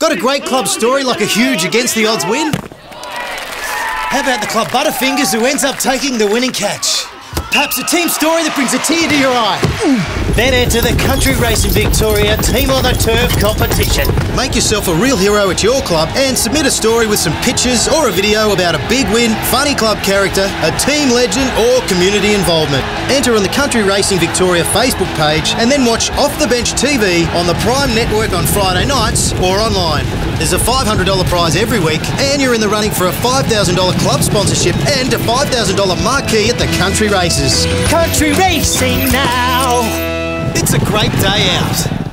Got a great club story like a huge against the odds win? How about the club Butterfingers who ends up taking the winning catch? Perhaps a team story that brings a tear to your eye. Then enter the Country Racing Victoria Team on the Turf competition. Make yourself a real hero at your club and submit a story with some pictures or a video about a big win, funny club character, a team legend, or community involvement. Enter on the Country Racing Victoria Facebook page and then watch Off the Bench TV on the Prime Network on Friday nights or online. There's a $500 prize every week, and you're in the running for a $5,000 club sponsorship and a $5,000 marquee at the Country Races. Country racing now. It's a great day out.